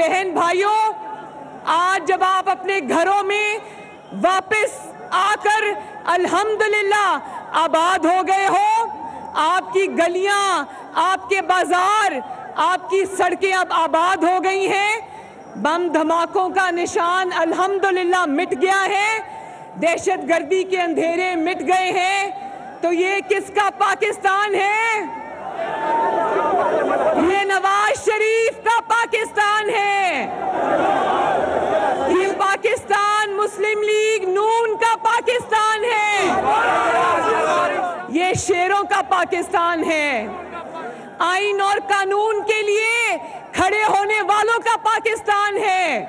بہن بھائیوں، آج جب آپ اپنے گھروں میں واپس آ کر الحمدللہ آباد ہو گئے ہو آپ کی گلیاں، آپ کے بازار، آپ کی سڑکیں اب آباد ہو گئی ہیں، بم دھماکوں کا نشان الحمدللہ مٹ گیا ہے، دہشت گردی کے اندھیرے مٹ گئے ہیں، تو یہ کس کا پاکستان ہے؟ یہ نواز شریف کا پاکستان ہے۔ مسلم لیگ نون کا پاکستان ہے۔ یہ شیروں کا پاکستان ہے۔ آئین اور قانون کے لیے کھڑے ہونے والوں کا پاکستان ہے۔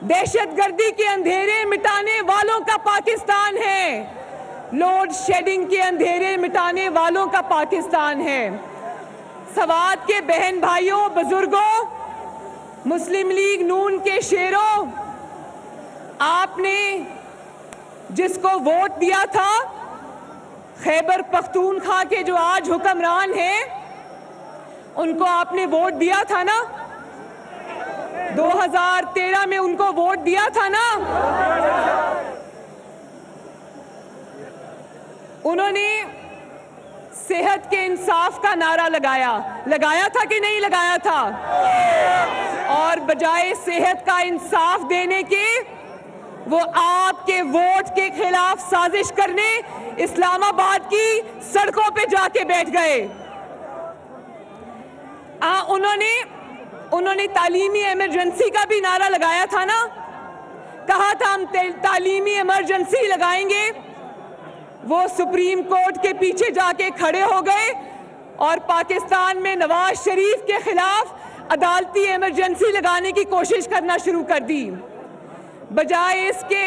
دہشت گردی کے اندھیرے مٹانے والوں کا پاکستان ہے۔ لوڈ شیڈنگ کے اندھیرے مٹانے والوں کا پاکستان ہے۔ سواد کے بہن بھائیوں، بزرگوں، مسلم لیگ نون کے شیروں آپ نے جس کو ووٹ دیا تھا، خیبر پختونخوا کے جو آج حکمران ہیں، ان کو آپ نے ووٹ دیا تھا نا؟ دو ہزار تیرہ میں ان کو ووٹ دیا تھا نا؟ انہوں نے صحت کے انصاف کا نعرہ لگایا۔ لگایا تھا کہ نہیں لگایا تھا؟ اور بجائے صحت کا انصاف دینے کے وہ آپ کے ووٹ کے خلاف سازش کرنے اسلام آباد کی سڑکوں پہ جا کے بیٹھ گئے۔ انہوں نے انہوں نے تعلیمی ایمرجنسی کا بھی نعرہ لگایا تھا نا۔ کہا تھا ہم تعلیمی ایمرجنسی لگائیں گے۔ وہ سپریم کورٹ کے پیچھے جا کے کھڑے ہو گئے اور پاکستان میں نواز شریف کے خلاف عدالتی ایمرجنسی لگانے کی کوشش کرنا شروع کر دی۔ بجائے اس کے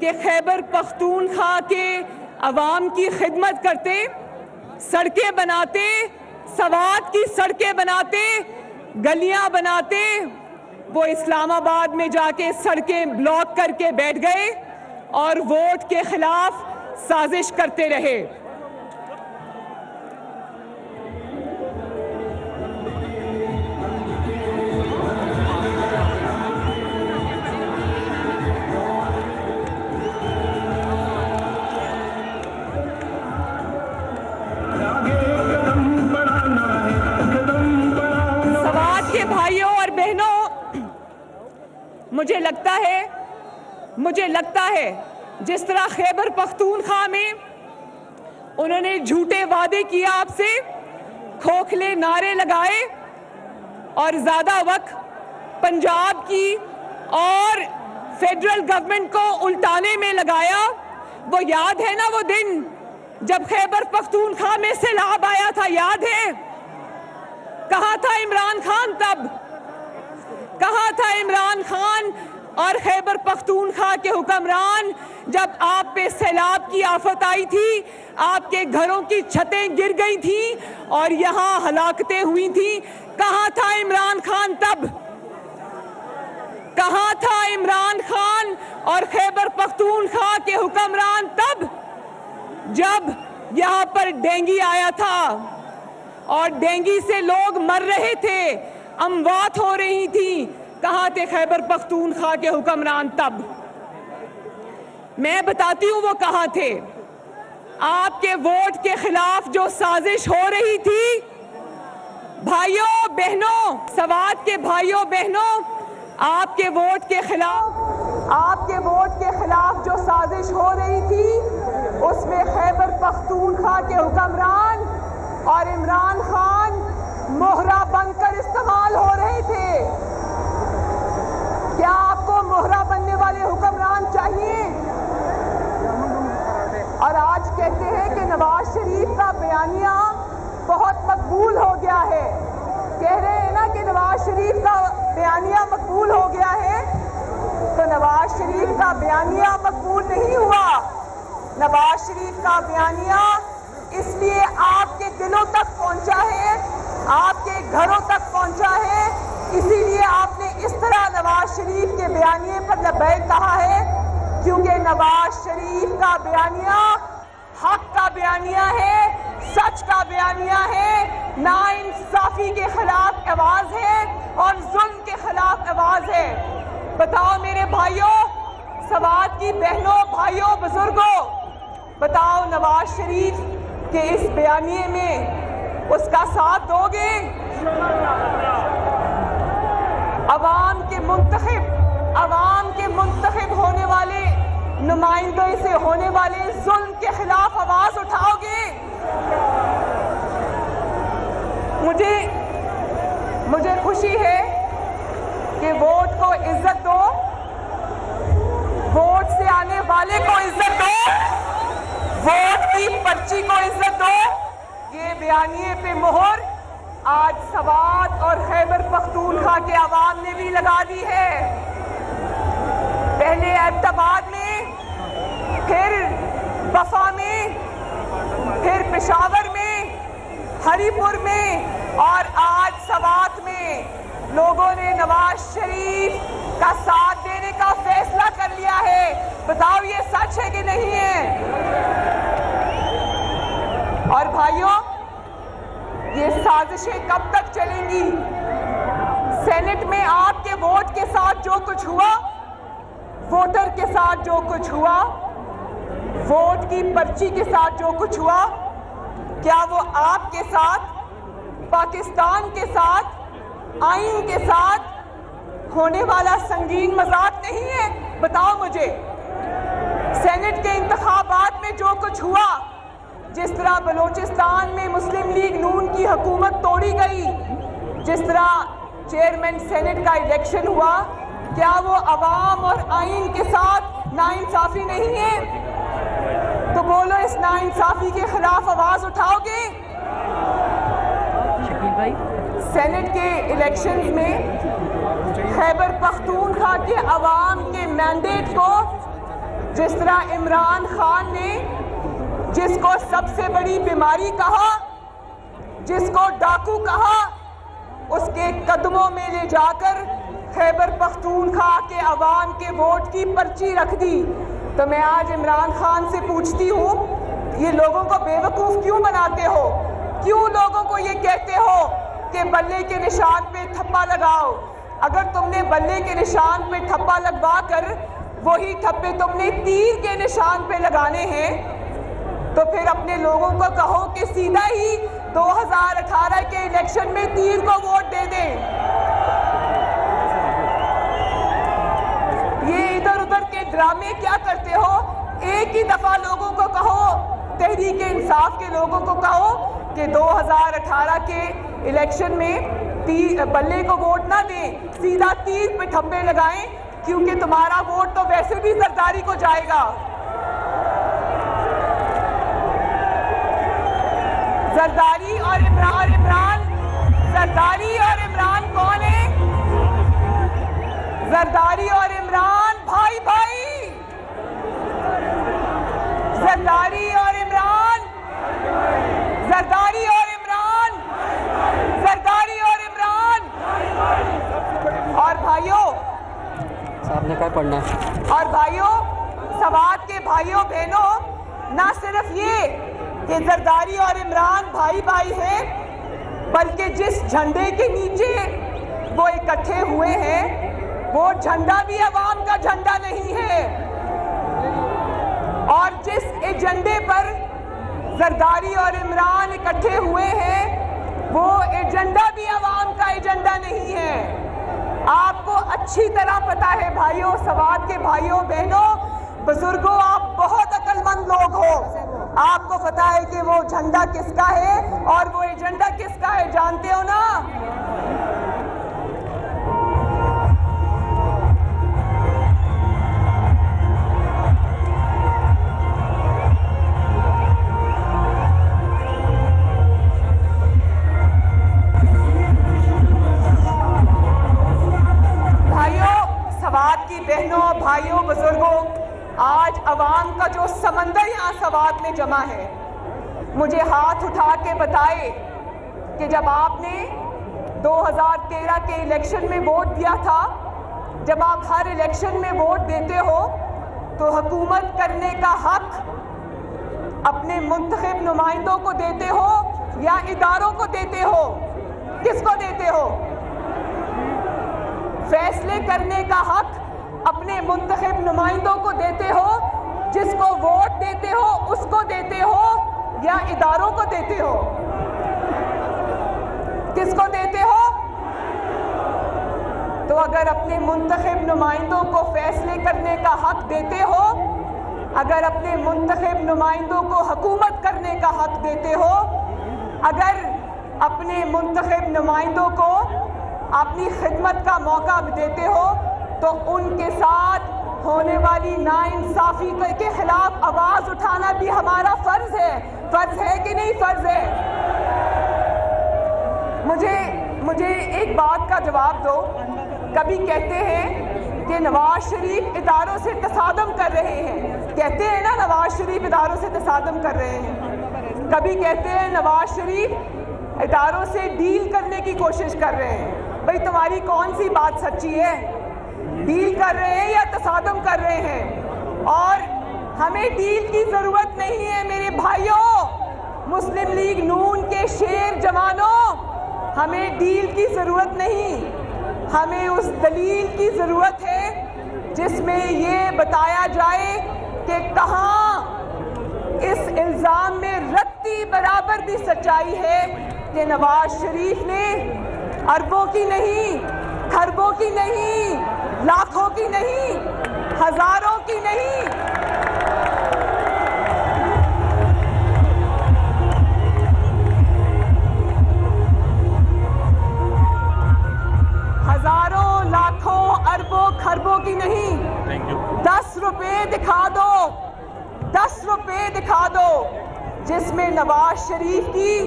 کہ خیبر پختونخوا کے عوام کی خدمت کرتے، سڑکیں بناتے، سوات کی سڑکیں بناتے، گلیاں بناتے، وہ اسلام آباد میں جا کے سڑکیں بلاک کر کے بیٹھ گئے اور ووٹ کے خلاف سازش کرتے رہے۔ مجھے لگتا ہے جس طرح خیبر پختونخوا میں انہوں نے جھوٹے وعدے کیا آپ سے، کھوکھلے نعرے لگائے اور زیادہ وقت پنجاب کی اور فیڈرل گورنمنٹ کو الٹانے میں لگایا۔ وہ یاد ہے نا وہ دن جب خیبر پختونخوا میں سیلاب آیا تھا، یاد ہے؟ کہا تھا عمران خان تب اور خیبر پختونخوا کے حکمران، جب آپ پہ سیلاب کی آفت آئی تھی، آپ کے گھروں کی چھتیں گر گئی تھیں اور یہاں ہلاکتیں ہوئی تھیں۔ کہاں تھا عمران خان تب؟ کہاں تھا عمران خان اور خیبر پختونخوا کے حکمران تب؟ جب یہاں پر ڈینگی آیا تھا اور ڈینگی سے لوگ مر رہے تھے، اموات ہو رہی تھیں۔ کہاں تھے خیبر پختونخوا کے حکمران تب؟ میں بتاتی ہوں وہ کہاں تھے۔ آپ کے ووٹ کے خلاف جو سازش ہو رہی تھی بھائیوں بہنوں، سواد کے بھائیوں بہنوں، آپ کے ووٹ کے خلاف، آپ کے ووٹ کے خلاف جو سازش ہو رہی تھی، اس میں خیبر پختونخوا کے حکمران اور عمران خان مہرہ بن کر استعمال ہو رہے تھے۔ والے حکمران چاہیے۔ اور آج کہتے ہیں کہ نواز شریف کا بیانیہ بہت مقبول ہو گیا ہے۔ کہہ رہے ہیں نا کہ نواز شریف کا بیانیہ مقبول ہو گیا ہے، تو نواز شریف کا بیانیہ مقبول نہیں ہوا۔ نواز شریف کا بیانیہ اس لیے آپ کے دلوں تک پہنچا ہے، آپ کے گھروں تک پہنچا ہے، اسی لیے آپ نواز شریف کے بیانیے پر لبیک کہا ہے، کیونکہ نواز شریف کا بیانیہ حق کا بیانیہ ہے، سچ کا بیانیہ ہے، نا انصافی کے خلاف آواز ہے اور ظلم کے خلاف آواز ہے۔ بتاؤ میرے بھائیوں سوات کی بہنوں، بھائیوں، بزرگوں، بتاؤ نواز شریف کے اس بیانیے میں اس کا ساتھ دو گے؟ عوام کے نمائندوں سے ہونے والے ظلم کے خلاف آواز اٹھاؤ گے؟ مجھے مجھے خوشی ہے کہ ووٹ کو عزت دو۔ ووٹ سے آنے والے کو عزت دو۔ ووٹ کی پرچی کو عزت دو۔ یہ بیانیے پہ مہر آج سوات اور خیبر پختونخوا کے عوام نے بھی لگا دی ہے۔ پہلے احتباد میں پھر بفا میں، پھر پشاور میں، ہری پور میں اور آج سوات میں لوگوں نے نواز شریف کا ساتھ دینے کا فیصلہ کر لیا ہے۔ بتاؤ یہ سچ ہے کہ نہیں ہے؟ اور بھائیوں، یہ سازشیں کب تک چلیں گی؟ سینٹ میں آپ کے ووٹ کے ساتھ جو کچھ ہوا، ووٹر کے ساتھ جو کچھ ہوا ووٹ کی پرچی کے ساتھ جو کچھ ہوا، کیا وہ آپ کے ساتھ، پاکستان کے ساتھ، آئین کے ساتھ ہونے والا سنگین مذاق نہیں ہے؟ بتاؤ مجھے۔ سینٹ کے انتخابات میں جو کچھ ہوا، جس طرح بلوچستان میں مسلم لیگ نون کی حکومت توڑی گئی، جس طرح چیئرمین سینٹ کا الیکشن ہوا، کیا وہ عوام اور آئین کے ساتھ ناانصافی نہیں ہے؟ بولو اس ناانصافی کے خلاف آواز اٹھاؤ گے سینٹ کے الیکشنز میں خیبر پختونخوا کے عوام کے مینڈیٹ کو جس طرح عمران خان نے جس کو سب سے بڑی بیماری کہا جس کو ڈاکو کہا اس کے قدموں میں لے جا کر خیبر پختونخوا کے عوام کے ووٹ کی پرچی رکھ دی۔ تو میں آج عمران خان سے پوچھتی ہوں، یہ لوگوں کو بے وقوف کیوں بناتے ہو؟ کیوں لوگوں کو یہ کہتے ہو کہ بلے کے نشان پہ تھپا لگاؤ؟ اگر تم نے بلے کے نشان پہ تھپا لگوا کر وہی تھپے تم نے تیر کے نشان پہ لگانے ہیں، تو پھر اپنے لوگوں کو کہو کہ سیدھا ہی دو ہزار اٹھارہ کے الیکشن میں تیر کو ڈرامے کیا کرتے ہو؟ ایک ہی دفعہ لوگوں کو کہو، تحریک انصاف کے لوگوں کو کہو کہ دو ہزار اٹھارہ کے الیکشن میں بلے کو ووٹ نہ دیں، سیدھا تیر پہ ٹھپے لگائیں، کیونکہ تمہارا ووٹ تو ویسے بھی زرداری کو جائے گا۔ زرداری اور عمران عمران زرداری اور عمران کون ہے زرداری اور عمران بھائی بھائی زرداری اور عمران زرداری اور عمران زرداری اور عمران اور بھائیوں صاحب نے کیا پڑھنا ہے؟ اور بھائیوں سوات کے بھائیوں بہنوں نہ صرف یہ کہ زرداری اور عمران بھائی بھائی ہیں بلکہ جس جھنڈے کے نیچے وہ اکٹھے ہوئے ہیں وہ جھنڈا بھی عوام کا جھنڈا نہیں ہے۔ اور جس ایجنڈے پر زرداری اور عمران اکٹھے ہوئے ہیں وہ ایجنڈا بھی عوام کا ایجنڈا نہیں ہے۔ اچھی طرح پتا ہے بھائیوں سوات کے بھائیوں، بہنوں، بزرگوں، آپ بہت عقل مند لوگ ہو۔ آپ کو پتا ہے کہ وہ جھنڈا کس کا ہے اور وہ ایجنڈا کس کا ہے، جانتے ہو نا؟ ہزار تیرہ کے الیکشن میں ووٹ دیا تھا۔ جب آپ ہر الیکشن میں ووٹ دیتے ہو، تو حکومت کرنے کا حق اپنے منتخب نمائندوں کو دیتے ہو یا اداروں کو دیتے ہو؟ کس کو دیتے ہو؟ فیصلے کرنے کا حق اپنے منتخب نمائندوں کو دیتے ہو، جس کو ووٹ دیتے ہو، اس کو دیتے ہو یا اداروں کو دیتے ہو؟ کس کو دیتے اگر اپنے منتخب نمائندوں کو فیصلے کرنے کا حق دیتے ہو، اگر اپنے منتخب نمائندوں کو حکومت کرنے کا حق دیتے ہو، اگر اپنے منتخب نمائندوں کو اپنی خدمت کا موقع دیتے ہو، تو ان کے ساتھ ہونے والی ناانصافی کے خلاف آواز اٹھانا بھی ہمارا فرض ہے۔ فرض ہے کہ نہیں فرض ہے؟ مجھے مجھے ایک بات کا جواب دو۔ کبھی کہتے ہیں کہ نواز شریف اداروں سے تصادم کر رہے ہیں۔ کہتے ہیں نا نواز شریف اداروں سے تصادم کر رہے ہیں۔ کبھی کہتے ہیں نواز شریف اداروں سے ڈیل کرنے کی کوشش کر رہے ہیں۔ بھئی تمہاری کون سی بات سچی ہے؟ ڈیل کر رہے ہیں یا تصادم کر رہے ہیں؟ اور ہمیں ڈیل کی ضرورت نہیں ہے میرے بھائیوں۔ مسلم لیگ نون کے شیر جوانوں، ہمیں ڈیل کی ضرورت نہیں۔ ہمیں اس دلیل کی ضرورت ہے جس میں یہ بتایا جائے کہ کہاں اس الزام میں رتی برابر بھی سچائی ہے کہ نواز شریف نے اربوں کی نہیں خربوں کی نہیں، لاکھوں کی نہیں، ہزاروں کی نہیں کی نہیں. دس روپے دکھا دو. دس روپے دکھا دو. جس میں نواز شریف کی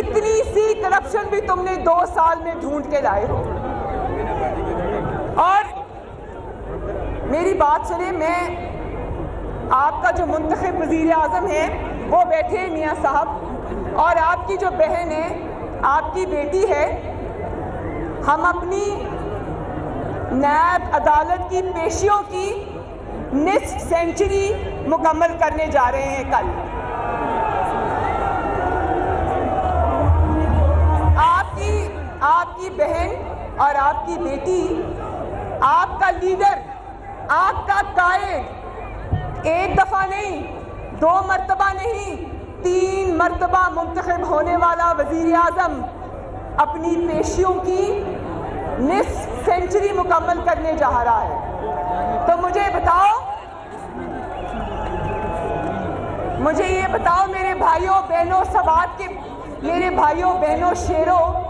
اتنی سی کرپشن بھی تم نے دو سال میں ڈھونڈ کے لائے ہو. اور میری بات سنیں میں آپ کا جو منتخب وزیر اعظم ہے وہ بیٹھے میاں صاحب اور آپ کی جو بہن ہے آپ کی بیٹی ہے ہم اپنی نیب عدالت کی پیشیوں کی نصف سینچری مکمل کرنے جا رہے ہیں کل۔ آپ کی آپ کی بہن اور آپ کی بیٹی، آپ کا لیڈر، آپ کا قائد، ایک دفعہ نہیں، دو مرتبہ نہیں، تین مرتبہ منتخب ہونے والا وزیر اعظم اپنی پیشیوں کی نصف سینچری مکمل کرنے جا رہا ہے۔ تو مجھے بتاؤ۔ مجھے یہ بتاؤ میرے بھائیوں، بہنوں سوات کے میرے بھائیوں، بہنوں، شیروں